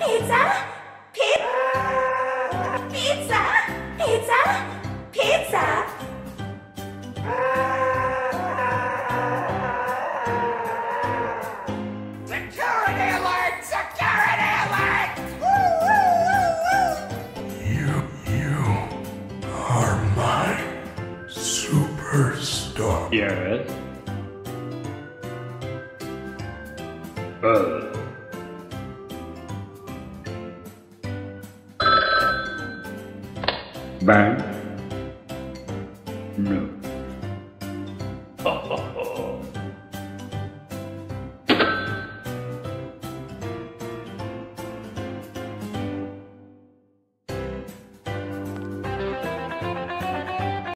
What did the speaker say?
Pizza! Pi- Pizza! Pizza! Pizza! Security alert! Security alert! Woo, woo, woo, woo. You, you are my superstar. Yes. Uh. Bang. No.